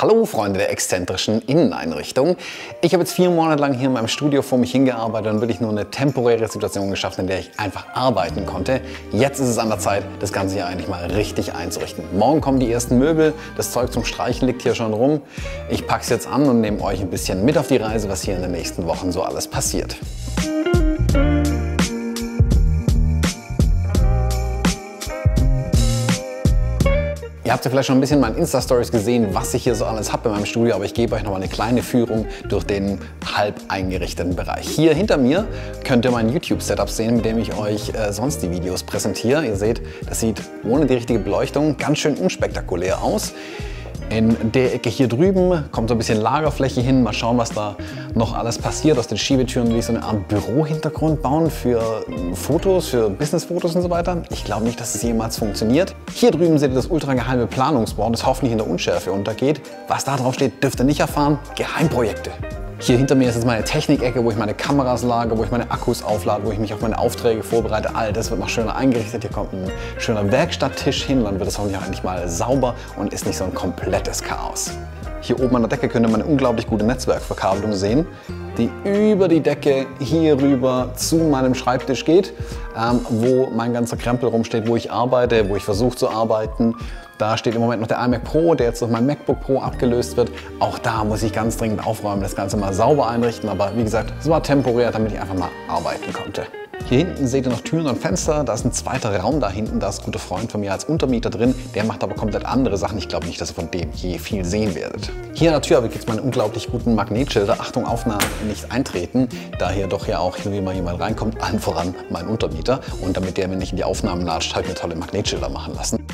Hallo Freunde der exzentrischen Inneneinrichtung. Ich habe jetzt vier Monate lang hier in meinem Studio vor mich hingearbeitet und wirklich nur eine temporäre Situation geschaffen, in der ich einfach arbeiten konnte. Jetzt ist es an der Zeit, das Ganze hier eigentlich mal richtig einzurichten. Morgen kommen die ersten Möbel, das Zeug zum Streichen liegt hier schon rum. Ich packe es jetzt an und nehme euch ein bisschen mit auf die Reise, was hier in den nächsten Wochen so alles passiert. Ihr habt ja vielleicht schon ein bisschen in meinen Insta-Stories gesehen, was ich hier so alles habe in meinem Studio, aber ich gebe euch noch mal eine kleine Führung durch den halb eingerichteten Bereich. Hier hinter mir könnt ihr mein YouTube-Setup sehen, mit dem ich euch äh, sonst die Videos präsentiere. Ihr seht, das sieht ohne die richtige Beleuchtung ganz schön unspektakulär aus. In der Ecke hier drüben kommt so ein bisschen Lagerfläche hin. Mal schauen, was da noch alles passiert. Aus den Schiebetüren will ich so eine Art Bürohintergrund bauen für Fotos, für Businessfotos und so weiter. Ich glaube nicht, dass es jemals funktioniert. Hier drüben seht ihr das ultrageheime Planungsboard, das hoffentlich in der Unschärfe untergeht. Was da drauf steht, dürft ihr nicht erfahren. Geheimprojekte. Hier hinter mir ist jetzt meine Technikecke, wo ich meine Kameras lage, wo ich meine Akkus auflade, wo ich mich auf meine Aufträge vorbereite. All das wird noch schöner eingerichtet. Hier kommt ein schöner Werkstatttisch hin, dann wird es hoffentlich auch endlich mal sauber und ist nicht so ein komplettes Chaos. Hier oben an der Decke könnt ihr meine unglaublich gute Netzwerkverkabelung sehen, die über die Decke hier rüber zu meinem Schreibtisch geht, ähm, wo mein ganzer Krempel rumsteht, wo ich arbeite, wo ich versuche zu arbeiten. Da steht im Moment noch der iMac Pro, der jetzt durch mein MacBook Pro abgelöst wird. Auch da muss ich ganz dringend aufräumen, das Ganze mal sauber einrichten. Aber wie gesagt, es war temporär, damit ich einfach mal arbeiten konnte. Hier hinten seht ihr noch Türen und Fenster. Da ist ein zweiter Raum da hinten. Da ist ein guter Freund von mir als Untermieter drin. Der macht aber komplett andere Sachen. Ich glaube nicht, dass ihr von dem je viel sehen werdet. Hier an der Tür habe ich jetzt meine unglaublich guten Magnetschilder. Achtung, Aufnahmen nicht eintreten. Da hier doch ja auch hin und mal jemand reinkommt. Allen voran mein Untermieter. Und damit der mir nicht in die Aufnahmen latscht, halt mir tolle Magnetschilder machen lassen.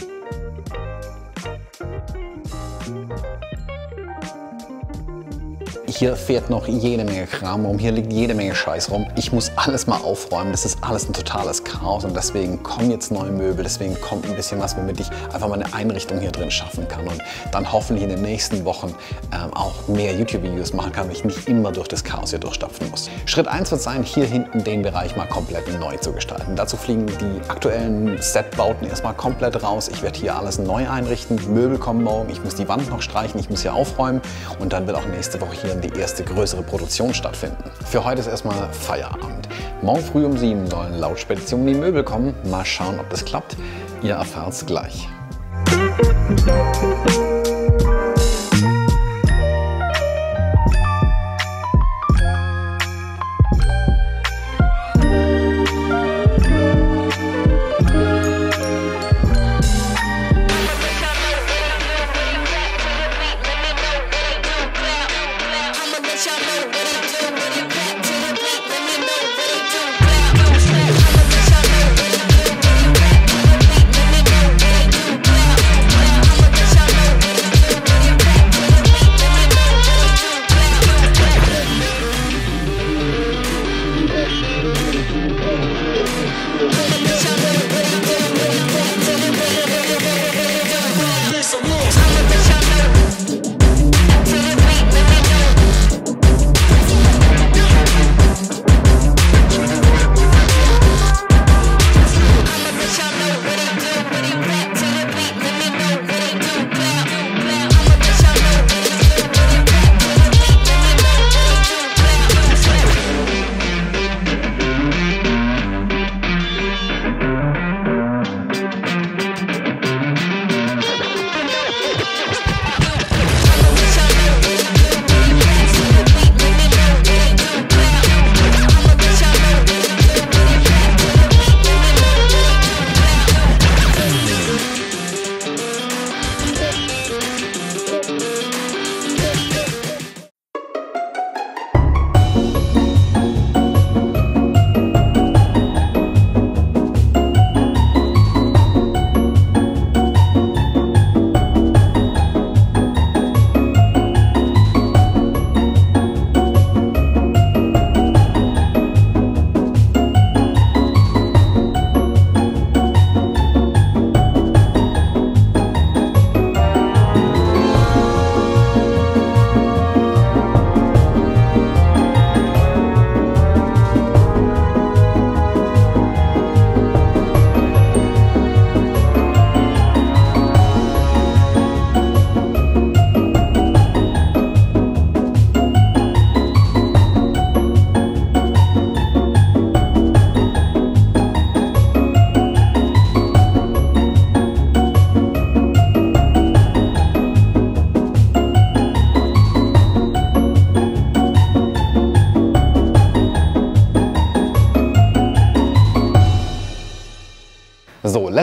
Hier fährt noch jede Menge Kram rum, hier liegt jede Menge Scheiß rum. Ich muss alles mal aufräumen, das ist alles ein totales Chaos und deswegen kommen jetzt neue Möbel, deswegen kommt ein bisschen was, womit ich einfach mal eine Einrichtung hier drin schaffen kann und dann hoffentlich in den nächsten Wochen ähm, auch mehr YouTube-Videos machen kann, weil ich nicht immer durch das Chaos hier durchstapfen muss. Schritt 1 wird sein, hier hinten den Bereich mal komplett neu zu gestalten. Dazu fliegen die aktuellen Setbauten erstmal komplett raus. Ich werde hier alles neu einrichten, Möbel kommen morgen, ich muss die Wand noch streichen, ich muss hier aufräumen und dann wird auch nächste Woche hier in die erste größere Produktion stattfinden. Für heute ist erstmal Feierabend. Morgen früh um 7 sollen laut Spedition die Möbel kommen. Mal schauen, ob das klappt. Ihr erfahrt es gleich.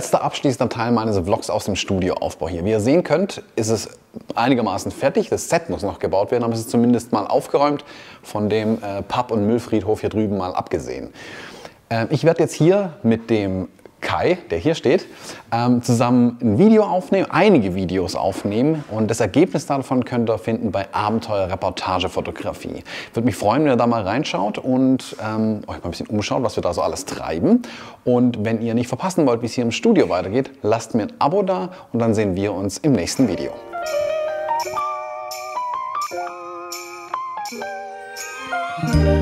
Letzter abschließender Teil meines Vlogs aus dem Studioaufbau hier. Wie ihr sehen könnt, ist es einigermaßen fertig. Das Set muss noch gebaut werden, aber es ist zumindest mal aufgeräumt, von dem äh, Papp- und Müllfriedhof hier drüben mal abgesehen. Äh, ich werde jetzt hier mit dem Kai, der hier steht, ähm, zusammen ein Video aufnehmen, einige Videos aufnehmen und das Ergebnis davon könnt ihr finden bei Abenteuer Reportagefotografie. Würde mich freuen, wenn ihr da mal reinschaut und ähm, euch mal ein bisschen umschaut, was wir da so alles treiben. Und wenn ihr nicht verpassen wollt, wie es hier im Studio weitergeht, lasst mir ein Abo da und dann sehen wir uns im nächsten Video. Thank